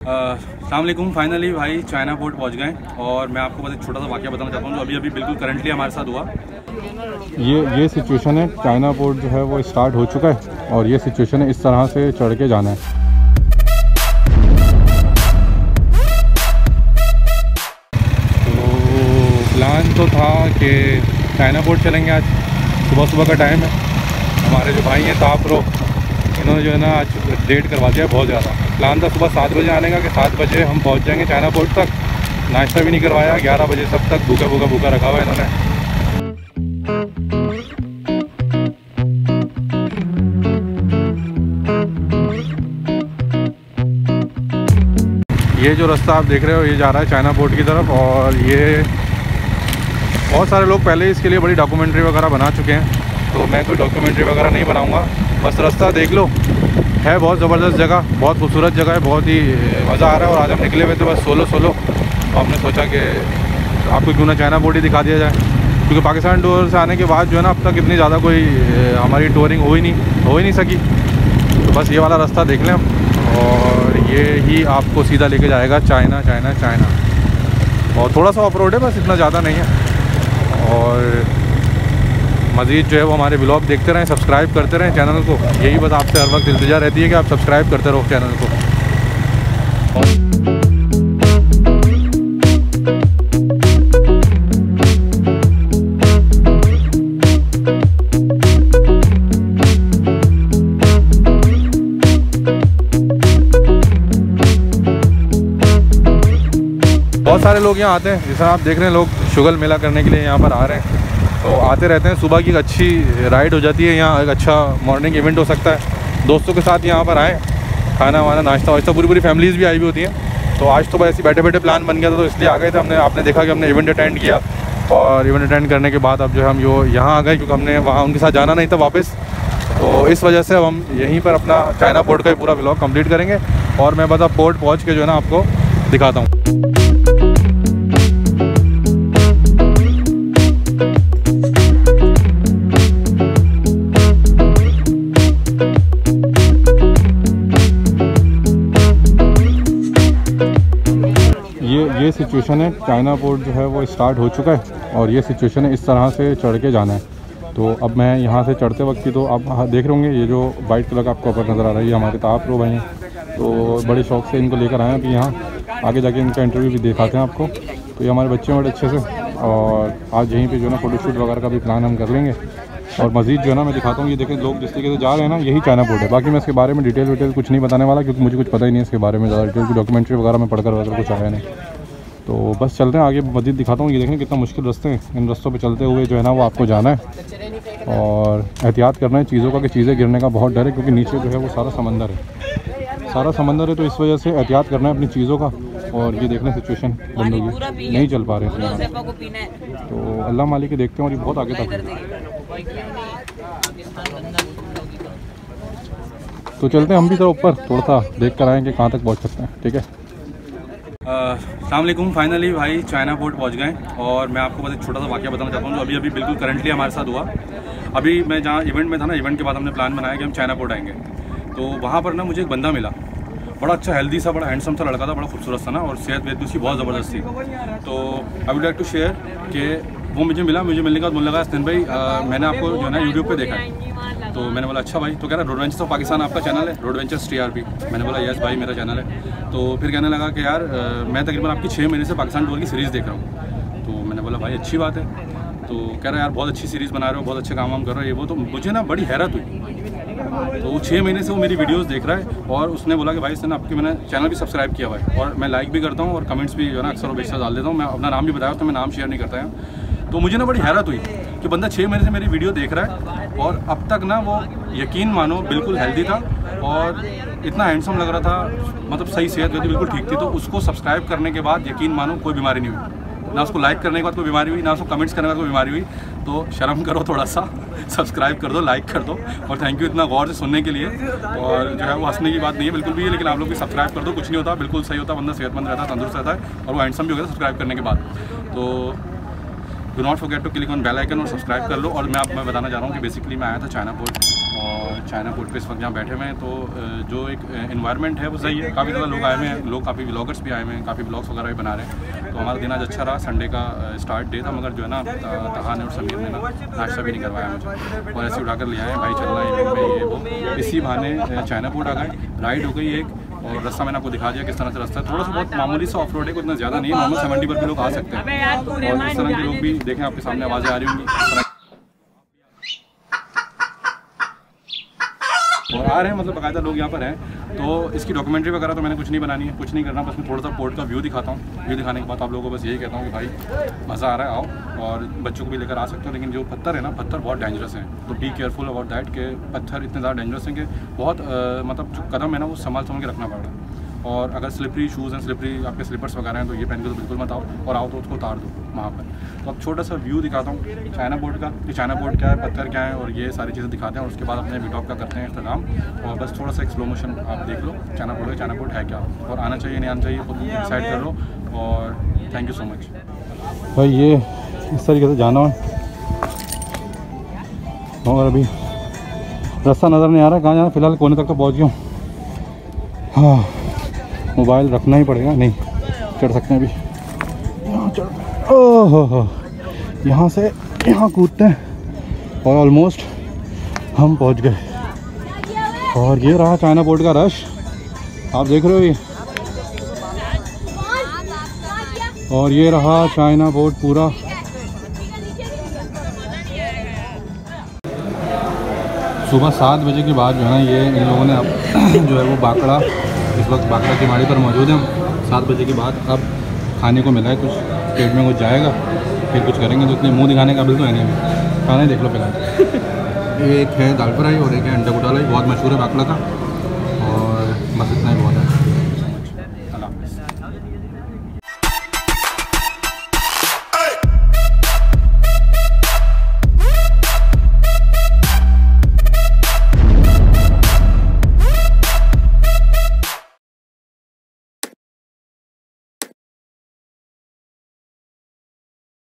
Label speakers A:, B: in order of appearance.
A: अल्लाम finally भाई China port पहुँच गए और मैं आपको बस एक छोटा सा वाक्य बताना चाहता हूँ जो अभी अभी बिल्कुल करंटली हमारे साथ हुआ।
B: ये ये सिचुएशन है चाइना पोर्ट जो है वो स्टार्ट हो चुका है और ये सिचुएशन है इस तरह से चढ़ के जाना है। तो प्लान तो था कि चाइना पोर्ट चलेंगे आज। सुबह सुबह का टाइम है। हमारे जो भाई हैं तापरो इन्होंने जो है ना, आज डेट करवा दिया बहुत ज़्यादा। प्लान था सुबह सात बजे आने का कि सात बजे हम पहुँच जाएँगे चाइना पोर्ट तक। नाश्ता भी नहीं करवाया, ग्यारह बजे सब तक भूखा भूखा भूखा रखा हुआ है इन्होंने। ये जो रास्ता आप देख रहे हो, ये जा रहा है चाइना पोर्ट की तरफ़ और ये बहुत सारे लोग पहले इसके लिए बड़ी डॉक्यूमेंट्री वगैरह बना चुके हैं। तो मैं कोई डॉक्यूमेंट्री वगैरह नहीं बनाऊँगा। बस रास्ता, देख लो। है बहुत ज़बरदस्त जगह, बहुत खूबसूरत जगह है, बहुत ही मज़ा आ रहा है और आज हम निकले हुए थे बस सोलो सोलो तो हमने सोचा कि आपको क्यों ना चाइना बोर्ड ही दिखा दिया जाए। क्योंकि पाकिस्तान टूर से आने के बाद जो है ना, अब तक इतनी ज़्यादा कोई हमारी टूरिंग हो ही नहीं, हो ही नहीं सकी। तो बस ये वाला रास्ता देख लें और ये ही आपको सीधा लेके जाएगा चाइना चाइना चाइना। और थोड़ा सा ऑफ़ रोड है, बस इतना ज़्यादा नहीं है। और मज़ीद जो है वो हमारे ब्लॉग देखते रहें, सब्सक्राइब करते रहें चैनल को। यही बस आपसे हर वक्त इल्तजा रहती है कि आप सब्सक्राइब करते रहो चैनल को। बहुत सारे लोग यहाँ आते हैं। जैसा आप देख रहे हैं, लोग शुगर मेला करने के लिए यहाँ पर आ रहे हैं। तो आते रहते हैं। सुबह की एक अच्छी राइड हो जाती है। यहाँ एक अच्छा मॉर्निंग इवेंट हो सकता है। दोस्तों के साथ यहाँ पर आएँ। खाना वाना, नाश्ता वाश्ता पूरी पूरी फैमिलीज़ भी आई हुई होती हैं। तो आज तो बस ऐसे बैठे बैठे प्लान बन गया था तो इसलिए आ गए थे। हमने, आपने देखा कि हमने इवेंट अटेंड किया। और इवेंट अटेंड करने के बाद अब जो है हम यो यहाँ आ गए, क्योंकि हमने वहाँ, उनके साथ जाना नहीं था वापस। तो इस वजह से अब हम यहीं पर अपना चाइना पोर्ट का ही पूरा ब्लॉग कंप्लीट करेंगे। और मैं बता पोर्ट पहुँच के जो है ना, आपको दिखाता हूँ। ये ये सिचुएशन है चाइना पोर्ट जो है वो स्टार्ट हो चुका है और ये सिचुएशन है, इस तरह से चढ़ के जाना है। तो अब मैं यहाँ से चढ़ते वक्त की तो आप देख रहे होंगे, ये जो वाइट कलर का आपको ऊपर नज़र आ रहा है, ये हमारे ताप रो भाई हैं। तो बड़े शौक से इनको लेकर आए हैं अभी यहाँ। आगे जाके इनका इंटरव्यू भी दिखाते हैं आपको। तो ये हमारे बच्चे हैं बड़े अच्छे से और आज यहीं पर जो ना फ़ोटोशूट वगैरह का भी प्लान हम कर लेंगे। और मज़ीद जो है ना मैं दिखाता हूँ ये देखें लोग जिस तरीके से जा रहे हैं ना यही चाइना पोर्ट है। बाकी मैं इसके बारे में डिटेल विटेल कुछ नहीं बताने वाला क्योंकि मुझे कुछ पता ही नहीं है इसके बारे में ज़्यादा डिटेल की डॉक्यूमेंट्री वगैरह में पढ़कर वगैरह कुछ आया नहीं। तो बस चलते हैं आगे मजीद दिखाता हूँ ये देखें कितना मुश्किल रास्ते हैं। इन रस्तों पर चलते हुए जो है ना वो आपको जाना है। और एहतियात करना है चीज़ों का कि चीज़ें गिरने का बहुत डर है क्योंकि नीचे जो है वो सारा समंदर है। सारा समंदर है तो इस वजह से एहतियात करना है अपनी चीज़ों का और ये देखना सिचुएशन बंद होगी नहीं चल पा रहे हैं। तो अल्लाह मालिक देखते हैं और ये बहुत आगे तक तो चलते हैं, हम भी सर ऊपर, थोड़ा सा देख कर आएँ कि कहाँ तक पहुँच सकते हैं, ठीक है?
A: अल्लाम फाइनली भाई चाइना पोर्ट पहुँच गए और मैं आपको बस एक छोटा सा वाक्य बताना चाहता हूँ जो अभी अभी बिल्कुल करंटली हमारे साथ हुआ। अभी मैं जहाँ इवेंट में था ना इवेंट के बाद हमने प्लान बनाया कि हम चाइना पोर्ट आएँगे। तो वहाँ पर ना मुझे एक बंदा मिला। बड़ा अच्छा हेल्दी सा, बड़ा हैंडसम सा लड़का था, बड़ा खूबसूरत था ना और सेहत वेहत भी उसकी बहुत ज़बरदस्त थी। तो I would like to share कि वो मुझे मिला, मुझे मिलने के बाद मुझे लगा दिन भाई मैंने आपको जो है ना यूट्यूब पर देखा है। तो मैंने बोला अच्छा भाई तो कह रहा रोड वेंचर ऑफ़ पाकिस्तान आपका चैनल है? रोड वेंचर्स टी मैंने बोला यस भाई, मेरा चैनल है. तो फिर कहने लगा कि, यार मैं तकरीबन आपकी छः महीने से पाकिस्तान टूर की सीरीज़ देख रहा हूँ. तो मैंने बोला, भाई, अच्छी बात है। तो कह रहा है यार, बहुत अच्छी सीरीज़ बना रहे हो, बहुत अच्छे काम वाम कर रहे हो, ये वो तो मुझे ना बड़ी हैरत हुई। तो वो छः महीने से वो मेरी वीडियोस देख रहा है और उसने बोला कि, भाई, इसने आपके, मैंने चैनल भी सब्सक्राइब किया हुआ है और मैं लाइक भी करता हूँ और कमेंट्स भी जो है ना अक्सर बेशतर डाल देता हूँ। मैं अपना नाम भी बताया तो मैं नाम शेयर नहीं करता है। तो मुझे ना बड़ी हैरत हुई कि बंदा छः महीने से मेरी वीडियो देख रहा है और अब तक ना वो यकीन मानो बिल्कुल हेल्दी था और इतना हैंडसम लग रहा था मतलब सही सेहत गति बिल्कुल ठीक थी। तो उसको सब्सक्राइब करने के बाद यकीन मानो कोई बीमारी नहीं हुई। ना उसको लाइक करने के बाद कोई बीमारी हुई, ना उसको कमेंट्स करने के बाद कोई बीमारी हुई। तो शर्म करो थोड़ा सा सब्सक्राइब कर दो लाइक कर दो और थैंक यू इतना गौर से सुनने के लिए। और जो है वो हंसने की बात नहीं है, बिल्कुल भी है लेकिन आप लोग भी सब्सक्राइब कर दो। कुछ नहीं होता, बिल्कुल सही होता, बंदा सेहतमंद रहता है तंदुरुस्त रहता है और वो हैंडसम भी हो गया सब्सक्राइब करने के बाद। तो do not forget to click on bell icon और सब्सक्राइब कर लो। और मैं आप, मैं बताना चाह रहा हूँ कि बेसिकली मैं आया था चाइना पोर्ट और चाइना पोर्ट पे इस वक्त यहाँ बैठे हुए हैं तो जो एक इन्वायरमेंट है वो सही है। काफ़ी ज़्यादा लोग आए हुए हैं, लोग काफ़ी ब्लॉगर्स भी आए हुए हैं, काफ़ी ब्लॉग्स वगैरह भी बना रहे हैं। तो हमारा दिन आज अच्छा रहा। संडे का स्टार्ट डे था, मगर जो है ना, त- ने और समीर ने ना नाश्ता भी नहीं करवाया मुझे। और ऐसे उठाकर ले आए भाई चल रहा है इसी बहाने चाइना पोर्ट आ गए। राइड हो गई एक और रास्ता मैंने आपको दिखा दिया किस तरह से रास्ता है। थोड़ा सा बहुत मामूली सा ऑफ़ रोड है उतना ज़्यादा नहीं है नॉर्मल सेवेंटी पर भी लोग आ सकते हैं। और इस तरह के लोग भी देखें आपके सामने आवाज़ें आ रही होंगी। रहे हैं मतलब बाकायदा लोग यहाँ पर हैं। तो इसकी डॉक्यूमेंट्री वगैरह तो मैंने कुछ नहीं बनानी है, कुछ नहीं करना, बस मैं थोड़ा सा पोर्ट का व्यू दिखाता हूँ। व्यू दिखाने के बाद आप लोगों को बस यही कहता हूँ कि भाई, मज़ा आ रहा है, आओ। और बच्चों को भी लेकर आ सकते हो, लेकिन जो पत्थर है ना, पत्थर बहुत डेंजरस हैं। तो बी केयरफुल अबाउट दैट के पत्थर इतने ज़्यादा डेंजरस हैं कि बहुत मतलब जो कदम है ना, वो संभाल संभाल के रखना पड़ रहा है। और अगर स्लिपरी शूज़ हैं स्लिपरी आपके स्लीपर्स वगैरह हैं तो ये पहन के तो बिल्कुल मत आओ और आओ तो उसको उतार दो वहाँ पर। तो अब छोटा सा व्यू दिखाता हूँ चाइना बोर्ड का, कि चाइना बोर्ड क्या है, पत्थर क्या है और ये सारी चीज़ें दिखाते हैं और उसके बाद अपने वीटॉप का करते हैं इंतज़ाम और बस थोड़ा सा एक स्लो मोशन आप देख लो चाइना बोर्ड का चाइना बोर्ड है क्या। और आना चाहिए, नहीं आना चाहिए, खुद डिसाइड कर लो और थैंक यू सो मच
B: भाई, ये इस तरीके से जाना है। और अभी रास्ता नज़र नहीं आ रहा कहाँ जाना फ़िलहाल कोने तक तो पहुँच गया हूँ। हाँ। मोबाइल रखना ही पड़ेगा, नहीं, चढ़ सकते हैं अभी। यहाँ चढ़, ओह हो, यहाँ से यहाँ कूदते हैं और ऑलमोस्ट हम पहुँच गए। और ये रहा चाइना बोर्ड का रश। आप देख रहे हो ये? और ये रहा चाइना बोर्ड पूरा। सुबह सात बजे के बाद जो है ना, ये इन लोगों ने अब जो है वो बाकड़ा इस वक्त बाकड़ा माड़ी पर मौजूद है हम। सात बजे के बाद अब खाने को मिला है कुछ पेट में कुछ जाएगा फिर कुछ करेंगे तो इतने मुँह दिखाने का बिल्कुल है नहीं। खाना ही देख लो फ़िलहाल। एक है दाल फ्राई और एक है अंडा घोटाला बहुत मशहूर है बाकड़ा का।